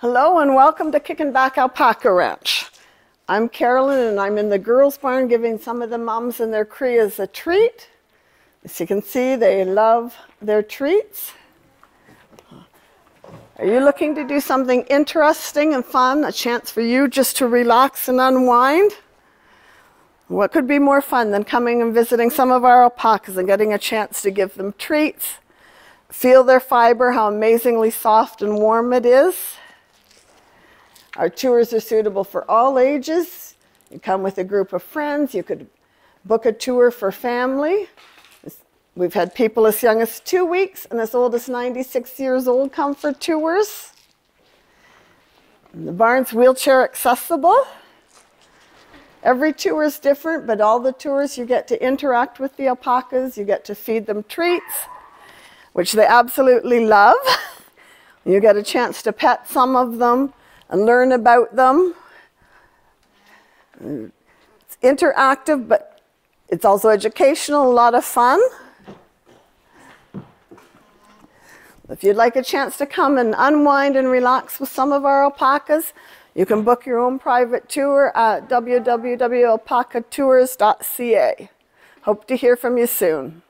Hello and welcome to Kickin' Back Alpaca Ranch. I'm Carolyn and I'm in the girls' barn giving some of the mums and their crias a treat. As you can see, they love their treats. Are you looking to do something interesting and fun, a chance for you just to relax and unwind? What could be more fun than coming and visiting some of our alpacas and getting a chance to give them treats, feel their fiber, how amazingly soft and warm it is? Our tours are suitable for all ages. You come with a group of friends, you could book a tour for family. We've had people as young as two weeks and as old as 96 years old come for tours. And the barn's wheelchair accessible. Every tour is different, but all the tours you get to interact with the alpacas, you get to feed them treats, which they absolutely love. You get a chance to pet some of them, and learn about them. It's interactive, but it's also educational, a lot of fun. If you'd like a chance to come and unwind and relax with some of our alpacas, you can book your own private tour at www.alpacatours.ca. Hope to hear from you soon.